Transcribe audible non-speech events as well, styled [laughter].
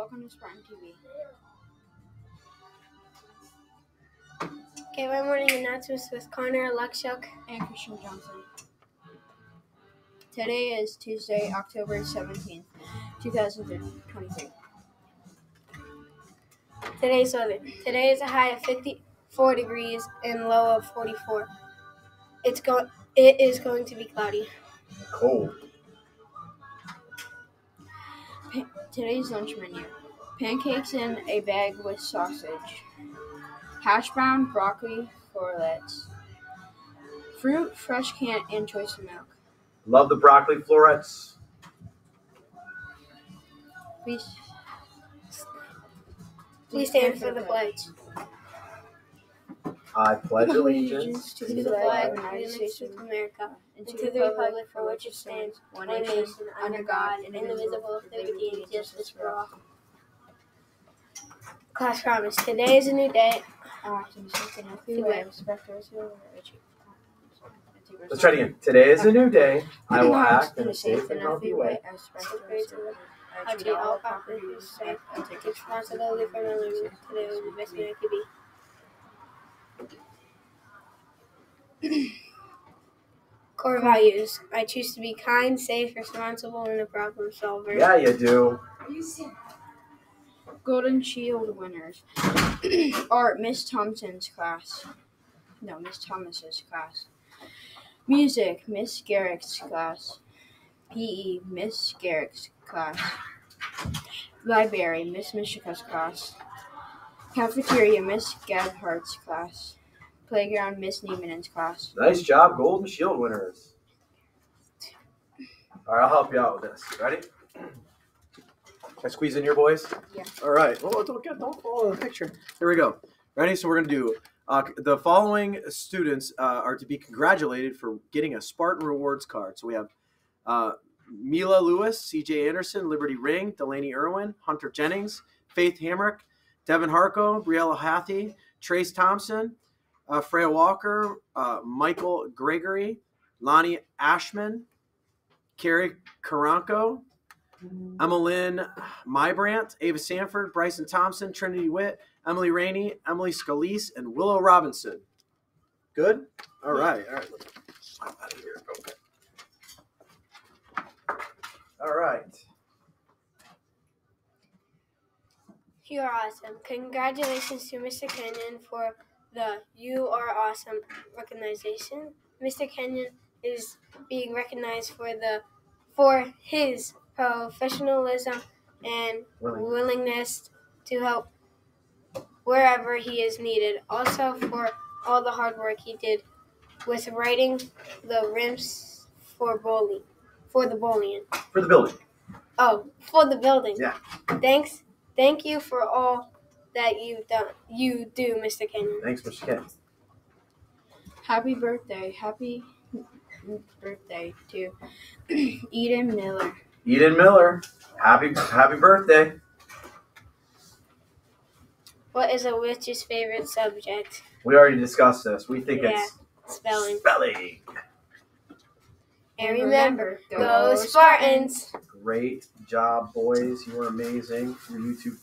Welcome to Spartan TV. Okay, my morning announcements with Connor Luxuk. And Christian Johnson. Today is Tuesday, October 17th, 2023. Today's weather. Today is a high of 54 degrees and low of 44. It's going. It is going to be cloudy. Cold. Pa- today's lunch menu pancakes in a bag with sausage, hash brown, broccoli, florets, fruit, fresh can, and choice of milk. Love the broccoli florets. Please, Please stand for the pledge. I pledge allegiance To the flag of the United States of America and to the republic for which it stands, one nation, under God, indivisible, with liberty and justice for all. Class promise. Today is a new day. I act in a safe and healthy way, respect others who are. Let's try it again. Today is a new day. I will act in a safe and healthy way. I respect So others praise the are Lord. rich. I treat all property with respect. I take responsibility for my living. Today was the best day I could be. Core values. I choose to be kind, safe, responsible, and a problem solver. Yeah, you do. Golden Shield winners [clears throat] are Miss Thompson's class. No, Miss Thomas's class. Music, Miss Garrick's class. PE, Miss Garrick's class. Library, Miss Mishika's class. Cafeteria, Miss Gebhardt's class. Playground, Miss Neiman's class. Nice job, Golden Shield winners. All right, I'll help you out with this. Ready? Can I squeeze in your boys? Yeah. All right. Oh, don't get, don't follow the picture. Here we go. Ready? So we're gonna do. Uh, the following students uh, are to be congratulated for getting a Spartan Rewards card. So we have uh, Mila Lewis, C.J. Anderson, Liberty Ring, Delaney Irwin, Hunter Jennings, Faith Hamrick, Devin Harko, Briella Hathi, Trace Thompson, uh, Freya Walker, uh, Michael Gregory, Lonnie Ashman, Carrie Karanko, Emmeline Mybrandt, Ava Sanford, Bryson Thompson, Trinity Witt, Emily Rainey, Emily Scalise, and Willow Robinson. Good? All right. All right. Let's out of here. Okay. All right. You are awesome. Congratulations to Mr. Kenyon for the You Are Awesome recognition. Mr. Kenyon is being recognized for the for his professionalism and willingness to help wherever he is needed. Also for all the hard work he did with writing the rims for bowling for the bowling. For the building. Oh, for the building. Yeah. Thanks. Thank you for all that you've done. You do, Mr. Kenyon. Thanks, Mr. Ken. Happy birthday. Happy birthday to [clears throat] Eden Miller. Eden Miller. Happy happy birthday. What is a witch's favorite subject? We already discussed this. We think Yeah. it's Spelling. spelling. And remember, go Spartans! Great job, boys. You were amazing. Your two